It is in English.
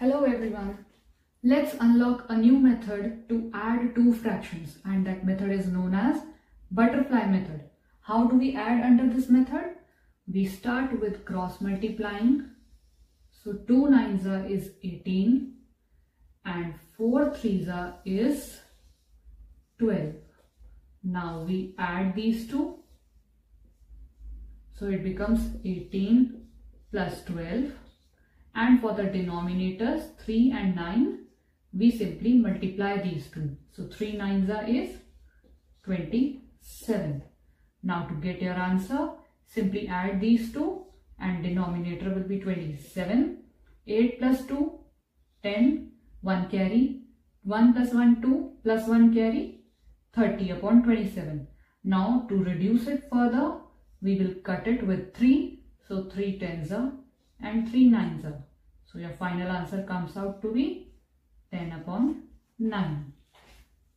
Hello everyone. Let's unlock a new method to add two fractions and that method is known as butterfly method. How do we add under this method? We start with cross multiplying. So 2 nines are is 18 and 4 threes are is 12. Now we add these two. So it becomes 18 plus 12 and for the denominators 3 and 9 we simply multiply these two. So 3 nines are is 27. Now to get your answer simply add these two and denominator will be 27. 8 plus 2 10 1 carry 1 plus 1 2 plus 1 carry 30 upon 27. Now to reduce it further we will cut it with 3 so 3 tens are and 3 nines are. So your final answer comes out to be 10 upon 9.